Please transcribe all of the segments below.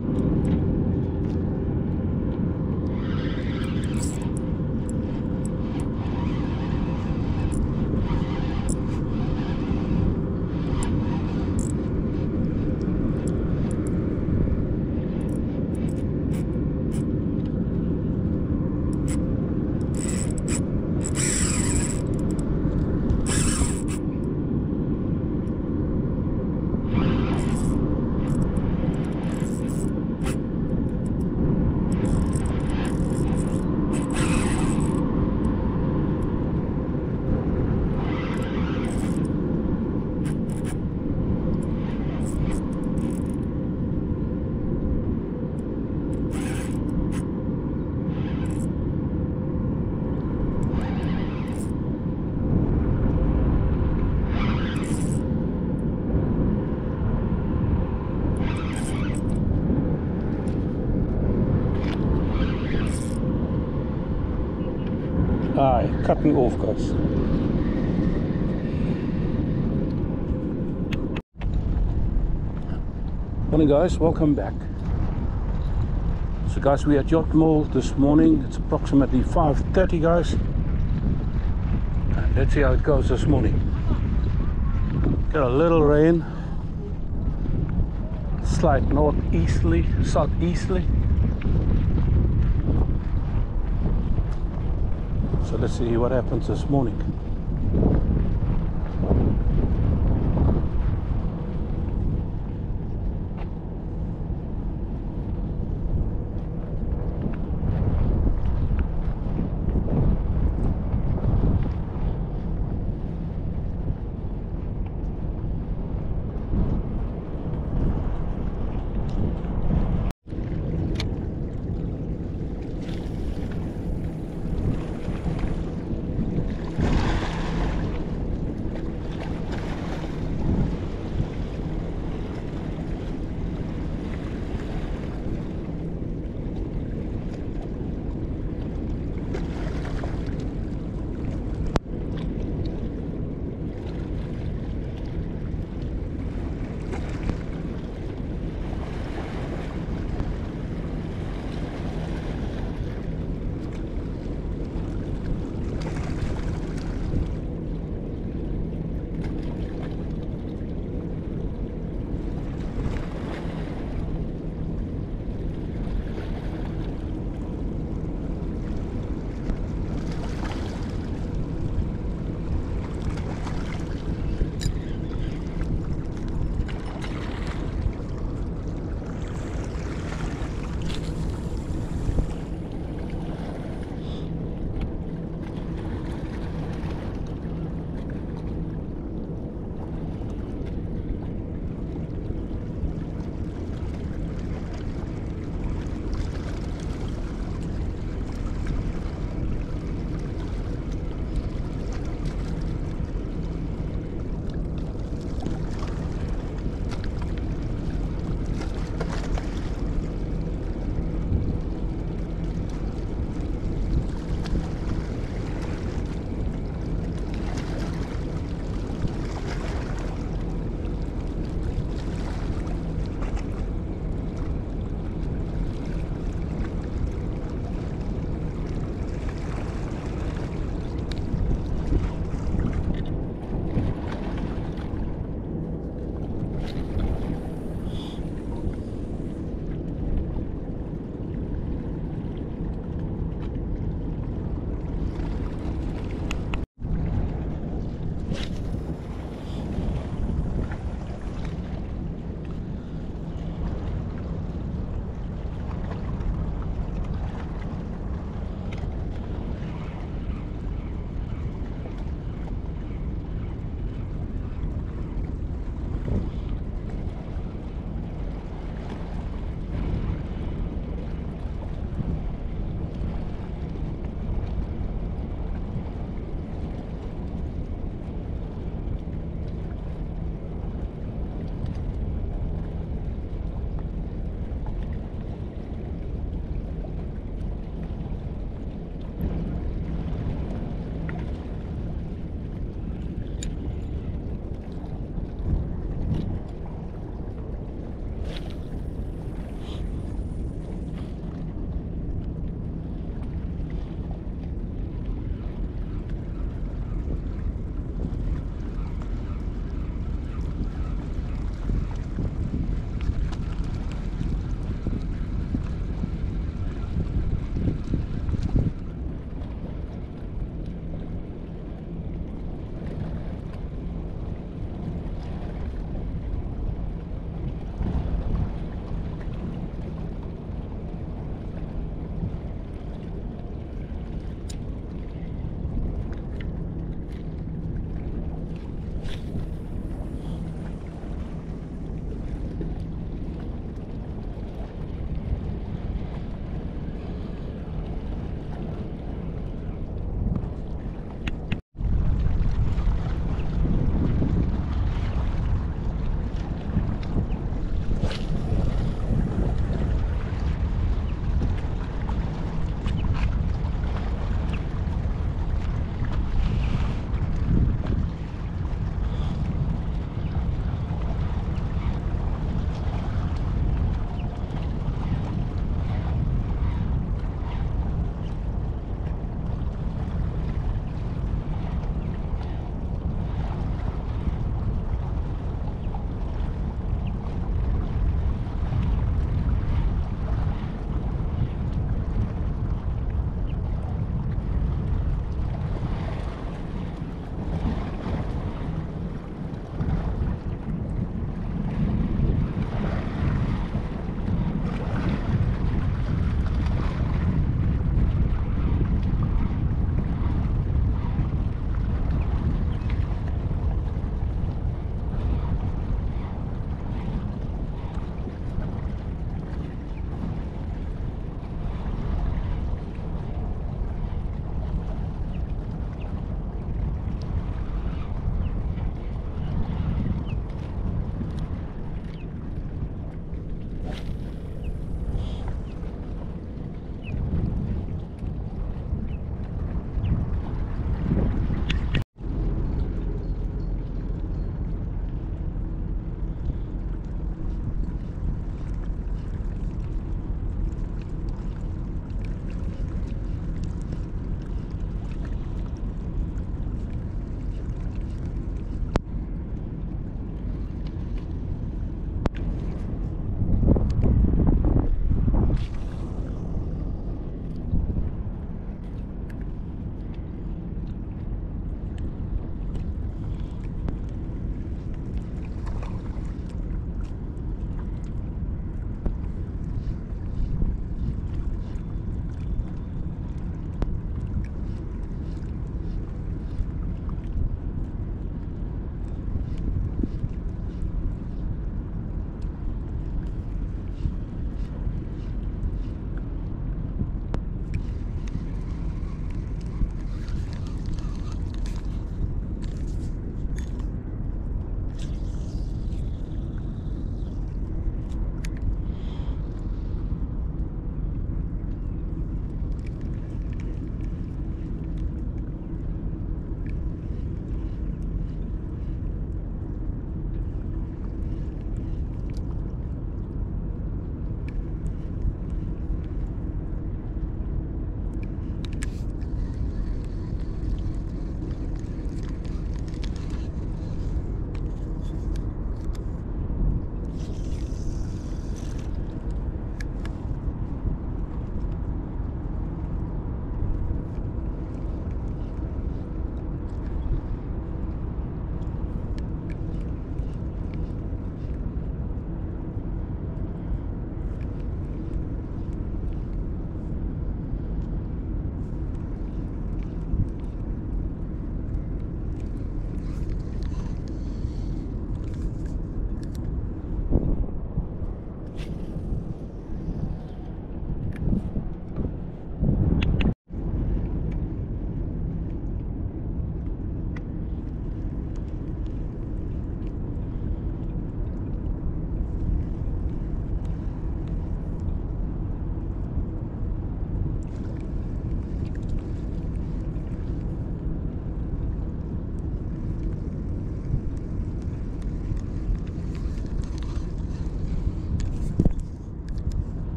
Aye, cutting off guys. Morning guys, welcome back. So guys, we at Yacht Mole this morning. It's approximately 5.30 guys. And let's see how it goes this morning. Got a little rain. Slight northeasterly, southeasterly. Let's see what happens this morning.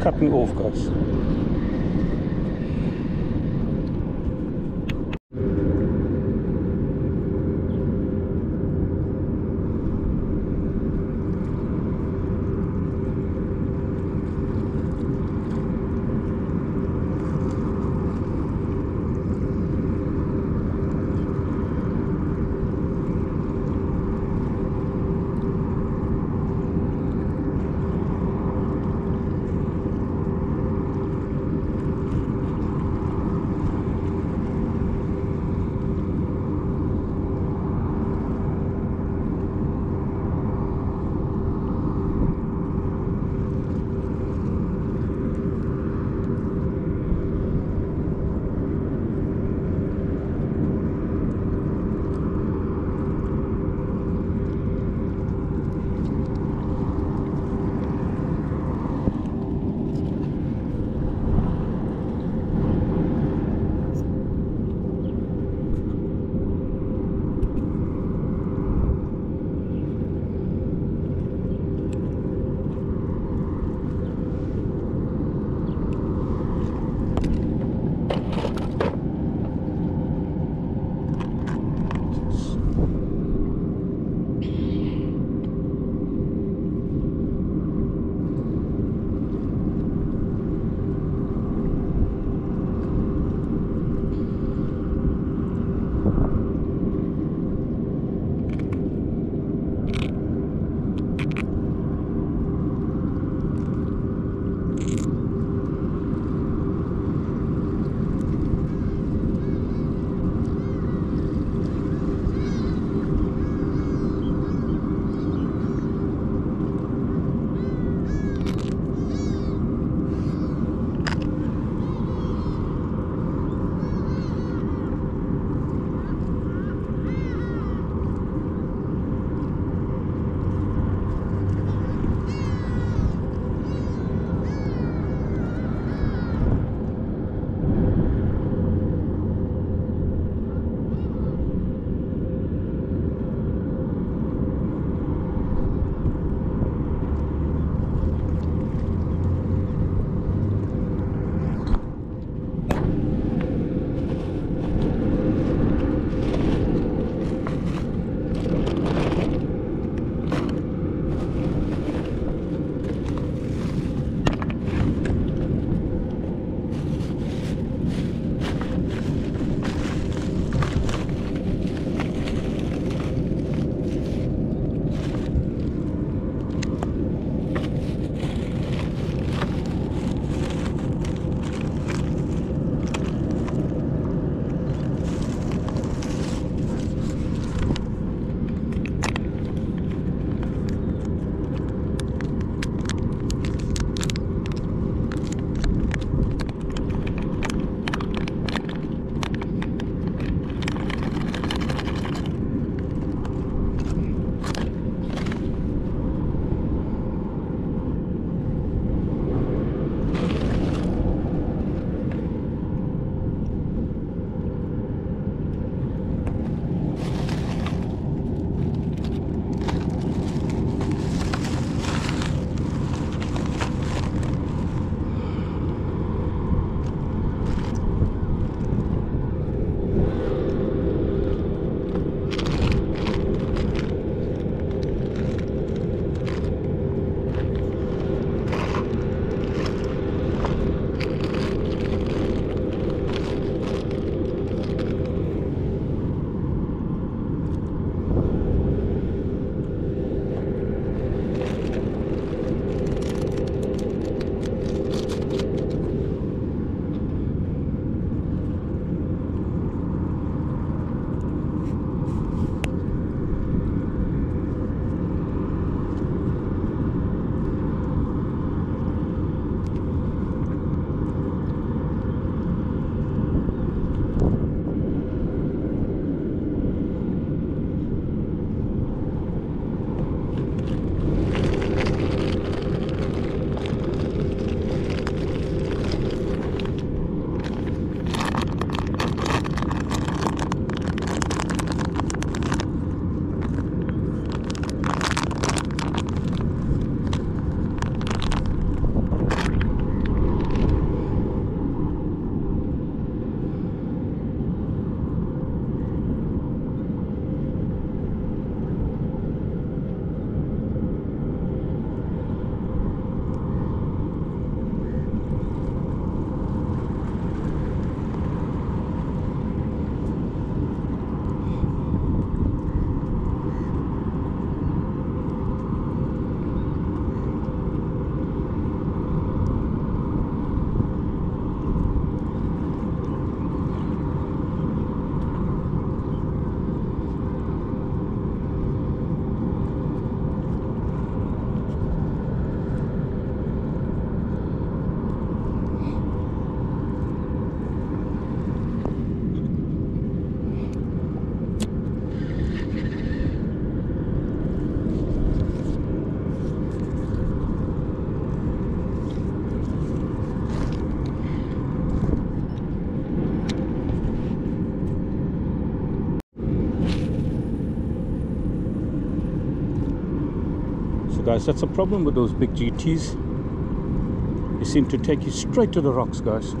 Cut me off guys. Guys. That's a problem with those big GTs. They seem to take you straight to the rocks, guys.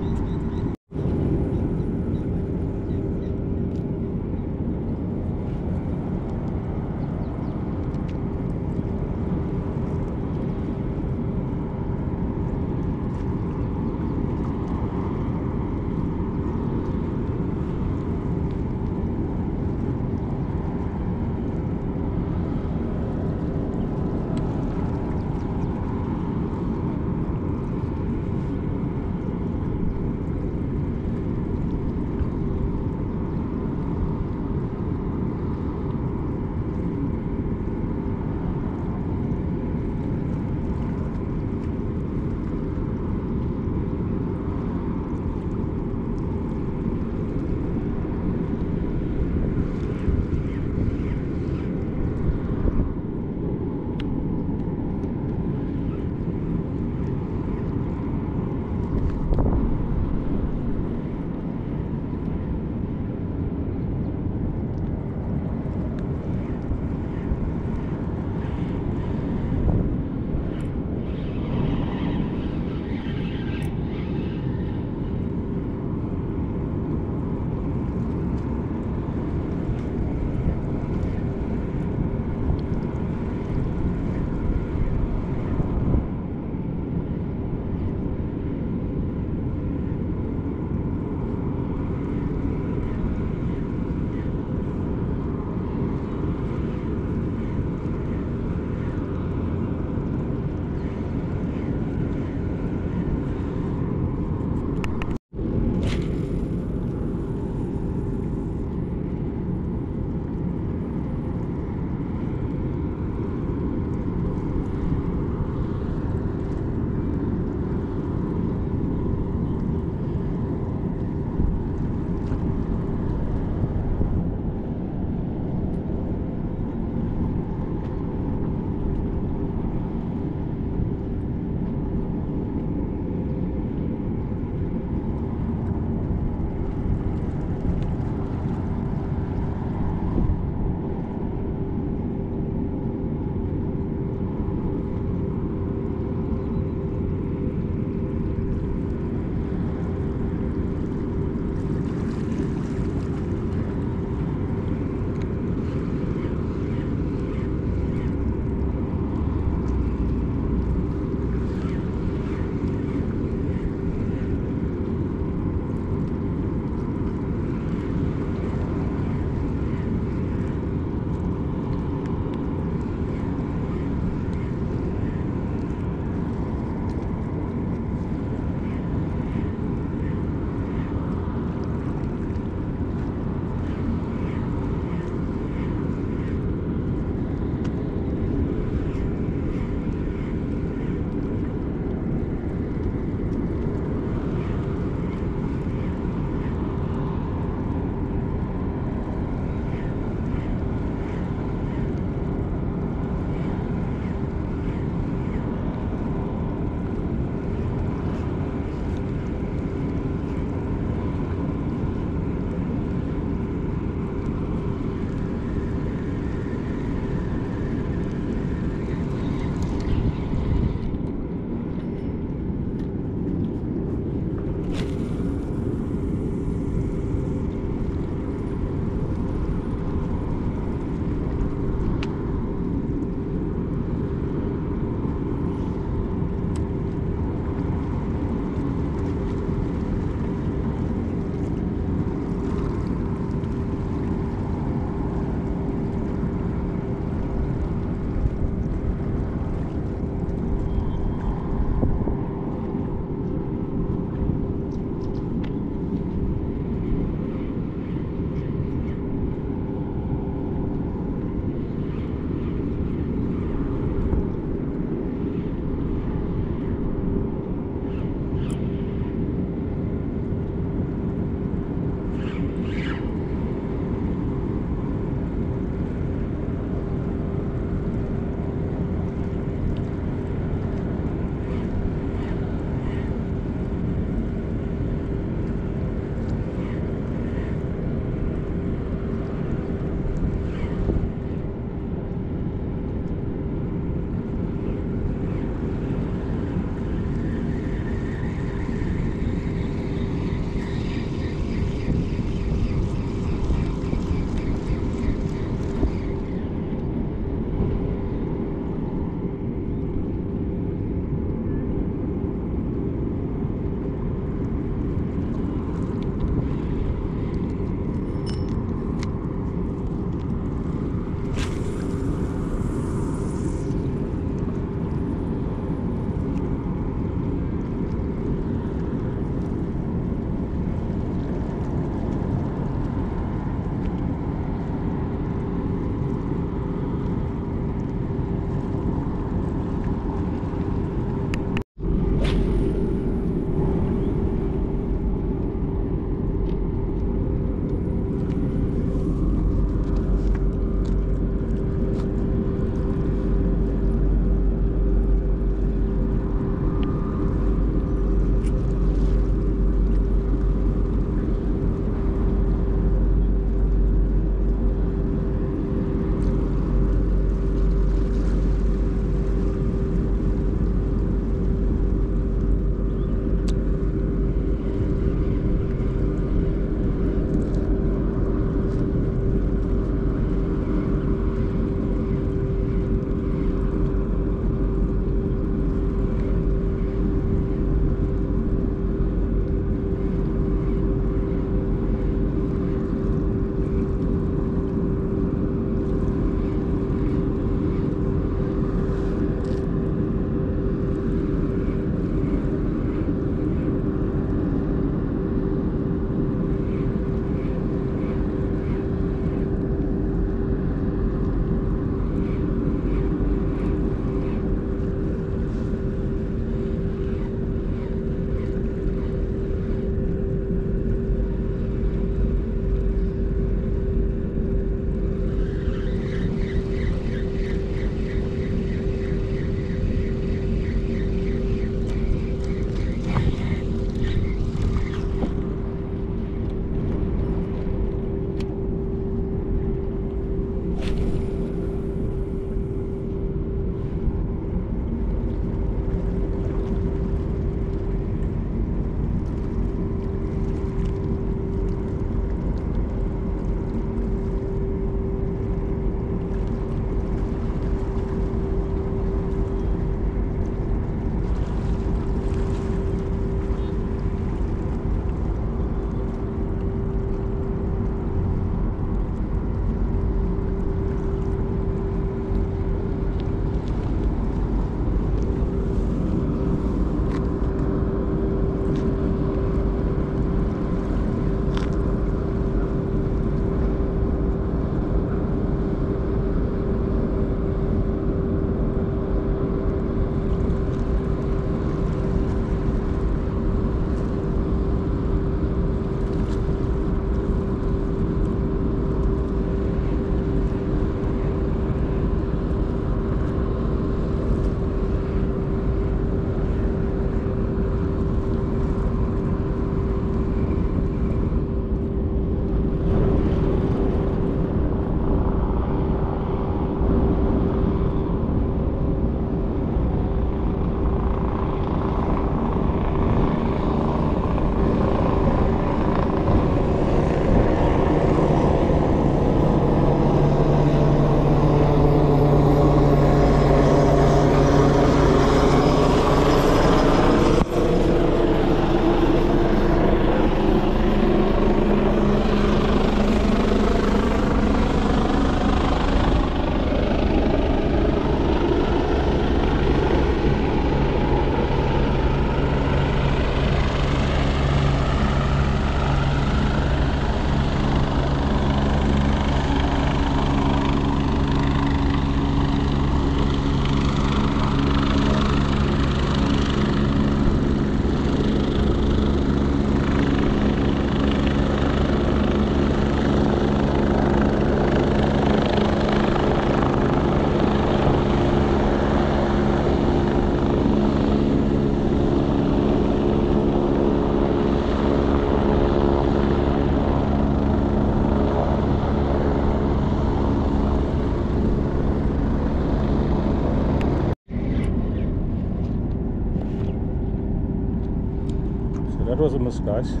That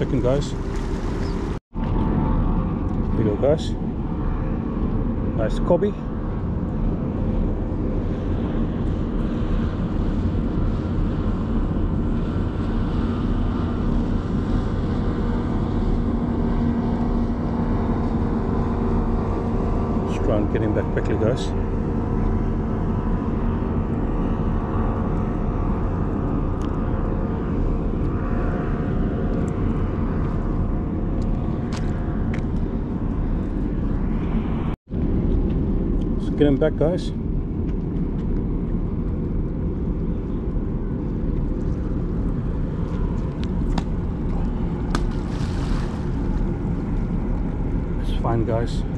second, guys. Here you go, guys. Nice cobby. Try and get him back quickly, guys. Let's get him back, guys. It's fine, guys.